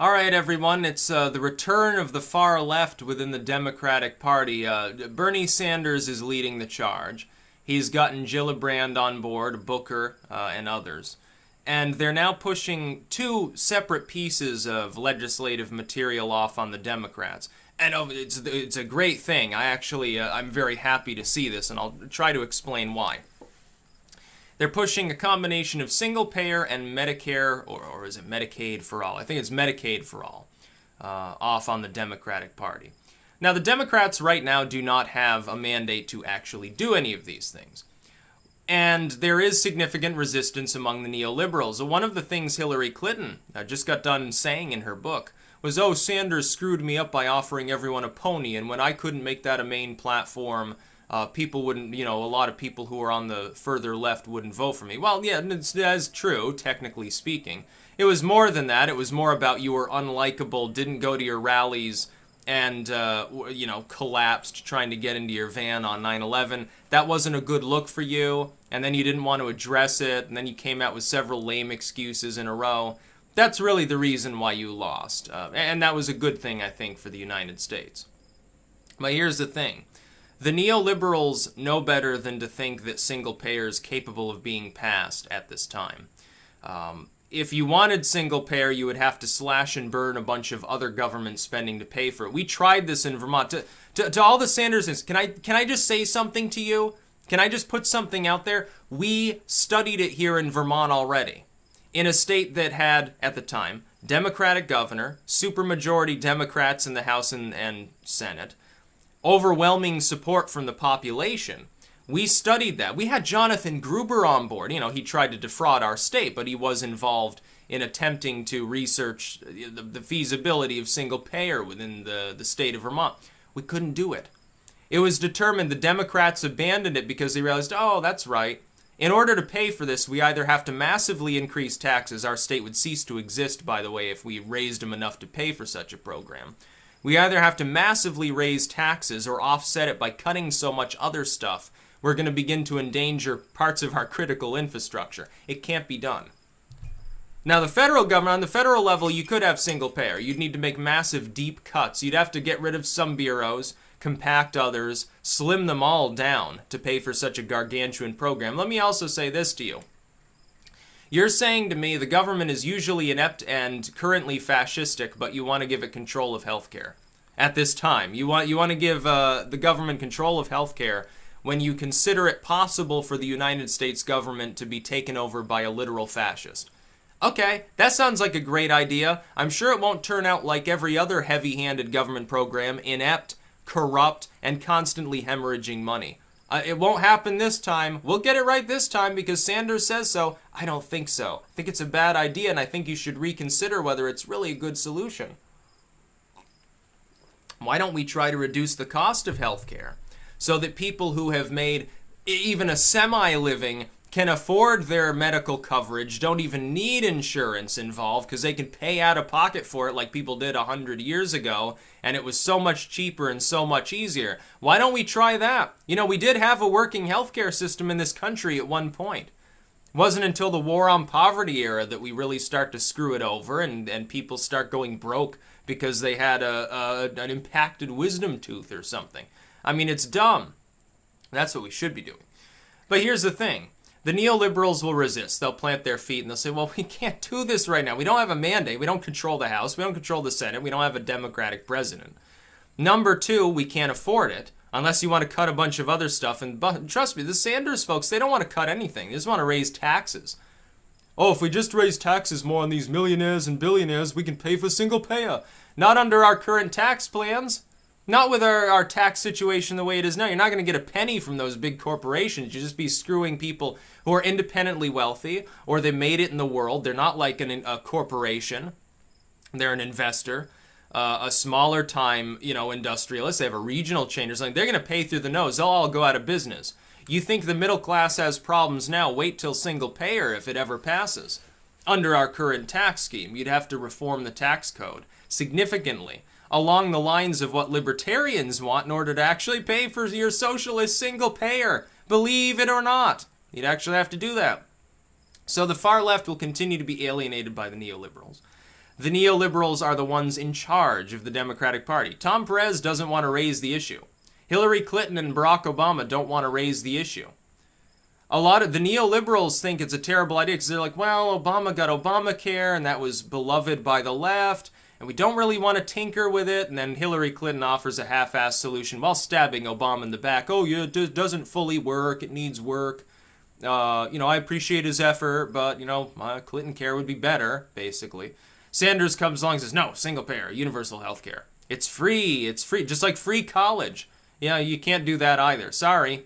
All right, everyone, it's uh, the return of the far left within the Democratic Party. Uh, Bernie Sanders is leading the charge. He's gotten Gillibrand on board, Booker, uh, and others. And they're now pushing two separate pieces of legislative material off on the Democrats. And oh, it's, it's a great thing. I actually, uh, I'm very happy to see this, and I'll try to explain why. They're pushing a combination of single payer and Medicare, or, or is it Medicaid for all? I think it's Medicaid for all, uh, off on the Democratic Party. Now, the Democrats right now do not have a mandate to actually do any of these things. And there is significant resistance among the neoliberals. One of the things Hillary Clinton uh, just got done saying in her book was, oh, Sanders screwed me up by offering everyone a pony, and when I couldn't make that a main platform, uh, people wouldn't, you know, a lot of people who are on the further left wouldn't vote for me. Well, yeah, that's true, technically speaking. It was more than that. It was more about you were unlikable, didn't go to your rallies, and, uh, you know, collapsed trying to get into your van on 9 11. That wasn't a good look for you, and then you didn't want to address it, and then you came out with several lame excuses in a row. That's really the reason why you lost. Uh, and that was a good thing, I think, for the United States. But here's the thing the neoliberals know better than to think that single payer is capable of being passed at this time. Um, if you wanted single payer, you would have to slash and burn a bunch of other government spending to pay for it. We tried this in Vermont. To, to, to all the Sandersons, can I can I just say something to you? Can I just put something out there? We studied it here in Vermont already, in a state that had at the time Democratic governor, supermajority Democrats in the House and, and Senate, overwhelming support from the population. We studied that. We had Jonathan Gruber on board. You know, he tried to defraud our state, but he was involved in attempting to research the, the feasibility of single payer within the, the state of Vermont. We couldn't do it. It was determined the Democrats abandoned it because they realized, oh, that's right. In order to pay for this, we either have to massively increase taxes. Our state would cease to exist, by the way, if we raised them enough to pay for such a program. We either have to massively raise taxes or offset it by cutting so much other stuff, we're going to begin to endanger parts of our critical infrastructure. It can't be done. Now, the federal government, on the federal level, you could have single payer. You'd need to make massive, deep cuts. You'd have to get rid of some bureaus, compact others, slim them all down to pay for such a gargantuan program. Let me also say this to you. You're saying to me the government is usually inept and currently fascistic, but you want to give it control of healthcare at this time. You want you want to give uh, the government control of healthcare when you consider it possible for the United States government to be taken over by a literal fascist. Okay, that sounds like a great idea. I'm sure it won't turn out like every other heavy-handed government program, inept, corrupt, and constantly hemorrhaging money. Uh, it won't happen this time. We'll get it right this time because Sanders says so. I don't think so. I think it's a bad idea and I think you should reconsider whether it's really a good solution. Why don't we try to reduce the cost of healthcare so that people who have made even a semi-living can afford their medical coverage, don't even need insurance involved because they can pay out of pocket for it like people did a hundred years ago, and it was so much cheaper and so much easier. Why don't we try that? You know, we did have a working healthcare system in this country at one point. It wasn't until the war on poverty era that we really start to screw it over and, and people start going broke because they had a, a an impacted wisdom tooth or something. I mean, it's dumb. That's what we should be doing. But here's the thing the neoliberals will resist. They'll plant their feet and they'll say, well, we can't do this right now. We don't have a mandate. We don't control the House. We don't control the Senate. We don't have a Democratic president. Number two, we can't afford it unless you want to cut a bunch of other stuff. And trust me, the Sanders folks, they don't want to cut anything. They just want to raise taxes. Oh, if we just raise taxes more on these millionaires and billionaires, we can pay for single payer. Not under our current tax plans. Not with our, our tax situation the way it is now. You're not going to get a penny from those big corporations. You just be screwing people who are independently wealthy or they made it in the world. They're not like an, a corporation. They're an investor. Uh, a smaller time, you know, industrialist. They have a regional chain or something. They're going to pay through the nose. They'll all go out of business. You think the middle class has problems now? Wait till single payer if it ever passes. Under our current tax scheme, you'd have to reform the tax code significantly along the lines of what libertarians want in order to actually pay for your socialist single payer. Believe it or not. You'd actually have to do that. So the far left will continue to be alienated by the neoliberals. The neoliberals are the ones in charge of the Democratic Party. Tom Perez doesn't want to raise the issue. Hillary Clinton and Barack Obama don't want to raise the issue. A lot of the neoliberals think it's a terrible idea because they're like, well, Obama got Obamacare and that was beloved by the left, and we don't really want to tinker with it. And then Hillary Clinton offers a half assed solution while stabbing Obama in the back. Oh, yeah, it doesn't fully work, it needs work. Uh, you know, I appreciate his effort, but, you know, Clinton care would be better, basically. Sanders comes along and says, no, single payer, universal health care. It's free, it's free, just like free college. Yeah, you can't do that either. Sorry.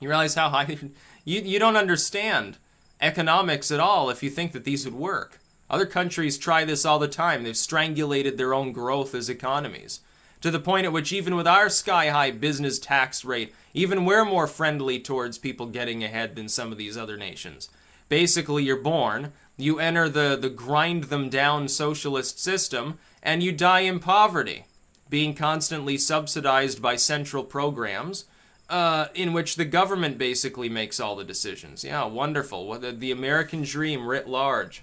You realize how high... You, you don't understand economics at all if you think that these would work. Other countries try this all the time. They've strangulated their own growth as economies. To the point at which even with our sky-high business tax rate, even we're more friendly towards people getting ahead than some of these other nations. Basically, you're born, you enter the, the grind them down socialist system, and you die in poverty being constantly subsidized by central programs uh, in which the government basically makes all the decisions. Yeah, wonderful. The, the American dream writ large.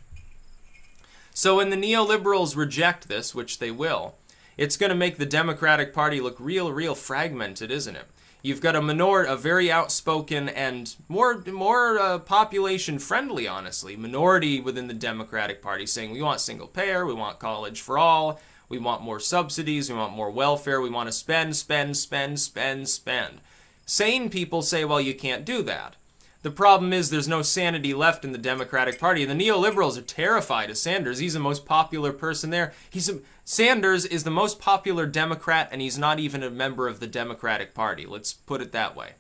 So when the neoliberals reject this, which they will, it's going to make the Democratic Party look real, real fragmented, isn't it? You've got a minority, a very outspoken and more, more uh, population friendly, honestly, minority within the Democratic Party saying we want single payer, we want college for all, we want more subsidies. We want more welfare. We want to spend, spend, spend, spend, spend. Sane people say, well, you can't do that. The problem is there's no sanity left in the Democratic Party. And the neoliberals are terrified of Sanders. He's the most popular person there. He's a, Sanders is the most popular Democrat, and he's not even a member of the Democratic Party. Let's put it that way.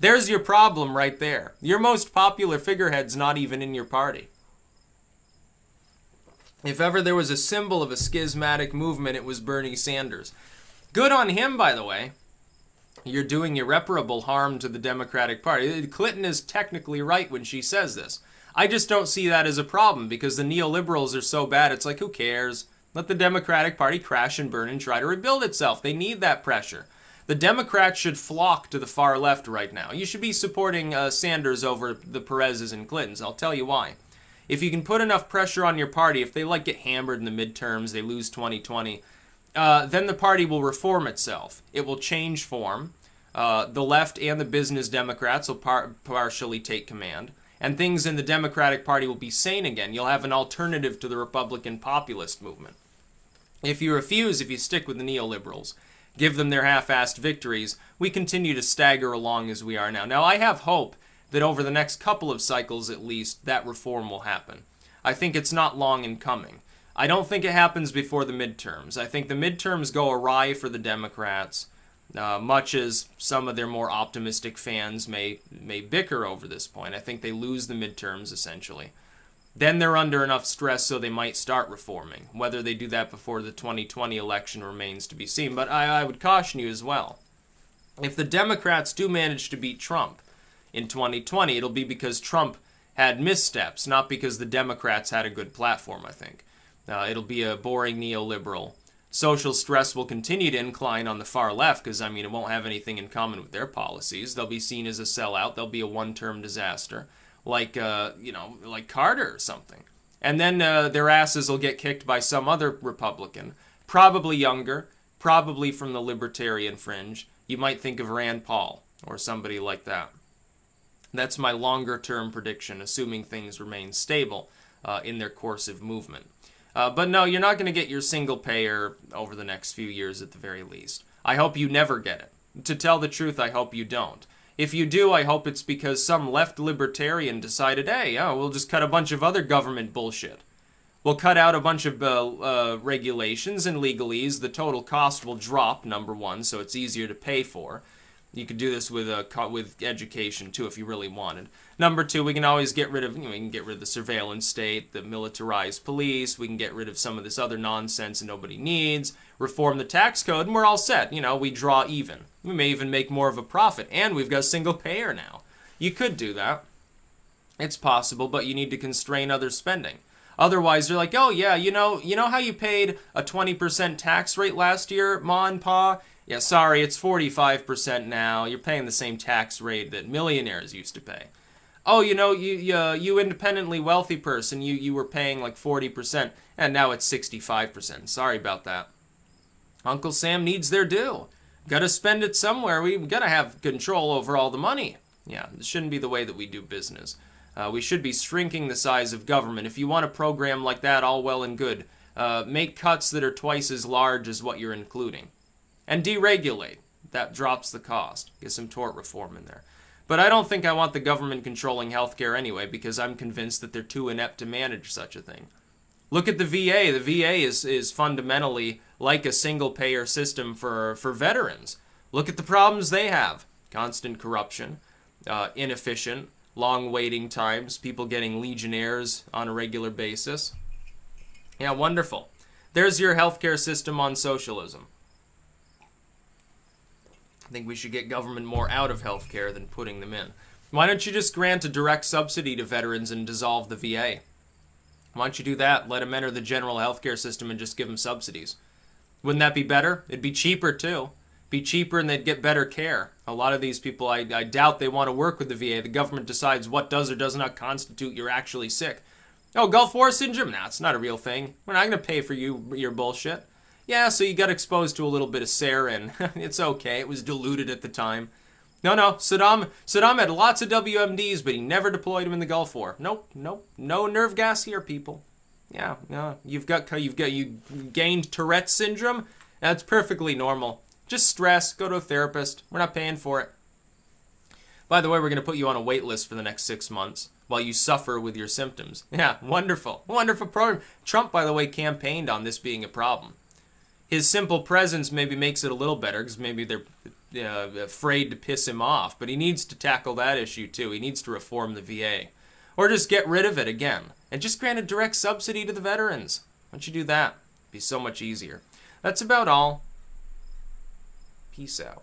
There's your problem right there. Your most popular figurehead's not even in your party. If ever there was a symbol of a schismatic movement, it was Bernie Sanders. Good on him, by the way. You're doing irreparable harm to the Democratic Party. Clinton is technically right when she says this. I just don't see that as a problem because the neoliberals are so bad, it's like, who cares? Let the Democratic Party crash and burn and try to rebuild itself. They need that pressure. The Democrats should flock to the far left right now. You should be supporting uh, Sanders over the Perez's and Clintons. I'll tell you why if you can put enough pressure on your party, if they like get hammered in the midterms, they lose 2020, uh, then the party will reform itself. It will change form. Uh, the left and the business Democrats will par partially take command, and things in the Democratic Party will be sane again. You'll have an alternative to the Republican populist movement. If you refuse, if you stick with the neoliberals, give them their half-assed victories, we continue to stagger along as we are now. Now, I have hope that over the next couple of cycles at least, that reform will happen. I think it's not long in coming. I don't think it happens before the midterms. I think the midterms go awry for the Democrats, uh, much as some of their more optimistic fans may may bicker over this point. I think they lose the midterms essentially. Then they're under enough stress so they might start reforming. Whether they do that before the 2020 election remains to be seen. But I, I would caution you as well. If the Democrats do manage to beat Trump, in 2020. It'll be because Trump had missteps, not because the Democrats had a good platform, I think. Uh, it'll be a boring neoliberal. Social stress will continue to incline on the far left because, I mean, it won't have anything in common with their policies. They'll be seen as a sellout. They'll be a one-term disaster, like, uh, you know, like Carter or something. And then uh, their asses will get kicked by some other Republican, probably younger, probably from the libertarian fringe. You might think of Rand Paul or somebody like that. That's my longer term prediction, assuming things remain stable uh, in their course of movement. Uh, but no, you're not going to get your single payer over the next few years at the very least. I hope you never get it. To tell the truth, I hope you don't. If you do, I hope it's because some left libertarian decided, hey, oh, we'll just cut a bunch of other government bullshit. We'll cut out a bunch of uh, uh, regulations and legalese. The total cost will drop, number one, so it's easier to pay for. You could do this with uh, with education too if you really wanted. Number two, we can always get rid of you know, we can get rid of the surveillance state, the militarized police. We can get rid of some of this other nonsense that nobody needs. Reform the tax code, and we're all set. You know, we draw even. We may even make more of a profit, and we've got single payer now. You could do that. It's possible, but you need to constrain other spending. Otherwise, you're like, oh yeah, you know, you know how you paid a 20% tax rate last year, Ma and Pa? Yeah, sorry, it's 45% now. You're paying the same tax rate that millionaires used to pay. oh, you know, you you, uh, you independently wealthy person, you you were paying like 40%, and now it's 65%. Sorry about that. Uncle Sam needs their due. Got to spend it somewhere. We got to have control over all the money. Yeah, this shouldn't be the way that we do business. Uh, we should be shrinking the size of government. If you want a program like that, all well and good. Uh, make cuts that are twice as large as what you're including. And deregulate. That drops the cost. Get some tort reform in there. But I don't think I want the government controlling healthcare anyway because I'm convinced that they're too inept to manage such a thing. Look at the VA. The VA is, is fundamentally like a single payer system for, for veterans. Look at the problems they have constant corruption, uh, inefficient, long waiting times, people getting legionnaires on a regular basis. Yeah, wonderful. There's your healthcare system on socialism. I think we should get government more out of healthcare than putting them in. Why don't you just grant a direct subsidy to veterans and dissolve the VA? Why don't you do that? Let them enter the general healthcare system and just give them subsidies. Wouldn't that be better? It'd be cheaper too. Be cheaper and they'd get better care. A lot of these people, I, I doubt they want to work with the VA. The government decides what does or does not constitute you're actually sick. Oh, Gulf War syndrome? Nah, it's not a real thing. We're not going to pay for you your bullshit. Yeah, so you got exposed to a little bit of sarin. it's okay. It was diluted at the time. No, no. Saddam Saddam had lots of WMDs, but he never deployed them in the Gulf War. Nope, nope. No nerve gas here, people. Yeah, yeah. You've got you've got you gained Tourette's syndrome. That's perfectly normal. Just stress. Go to a therapist. We're not paying for it. By the way, we're going to put you on a wait list for the next six months while you suffer with your symptoms. Yeah, wonderful. Wonderful program. Trump, by the way, campaigned on this being a problem his simple presence maybe makes it a little better because maybe they're uh, afraid to piss him off. But he needs to tackle that issue too. He needs to reform the VA. Or just get rid of it again. And just grant a direct subsidy to the veterans. Why don't you do that? It'd be so much easier. That's about all. Peace out.